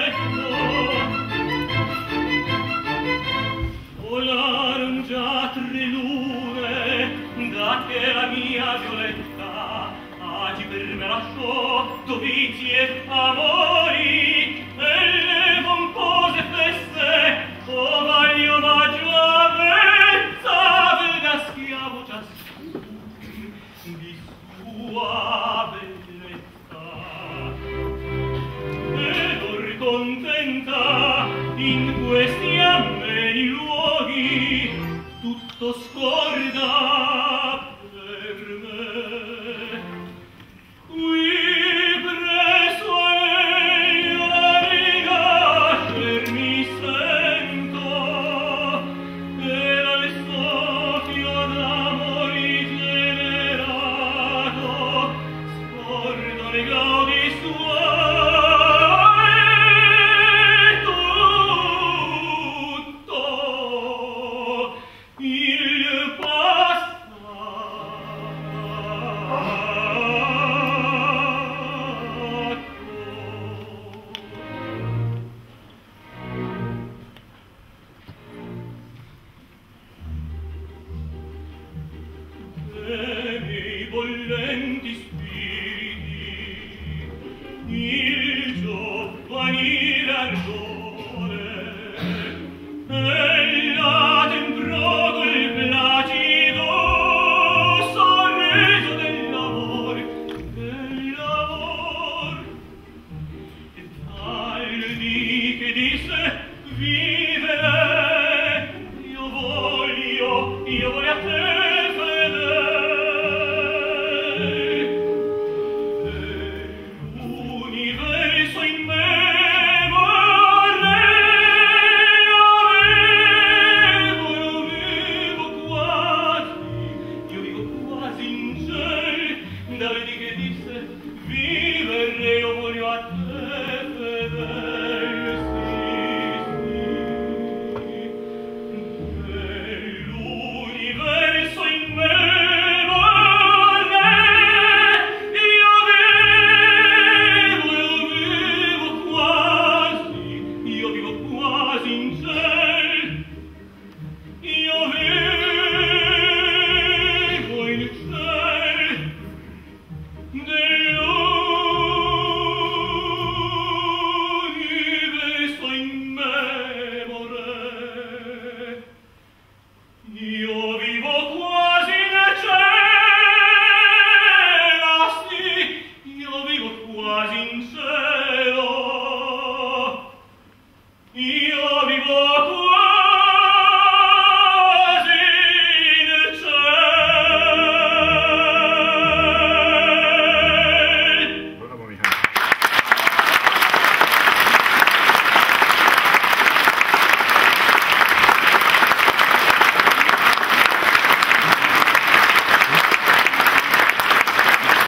becco o l'arungia tre lune mia violetta agi per me lasciò dovizi e e le pompose feste come io omaggio a mezza vena schiavo ciascun di sua senta in questi bollenti spiriti il giovanil ardore. E la tembro col placido sorriso e tal di che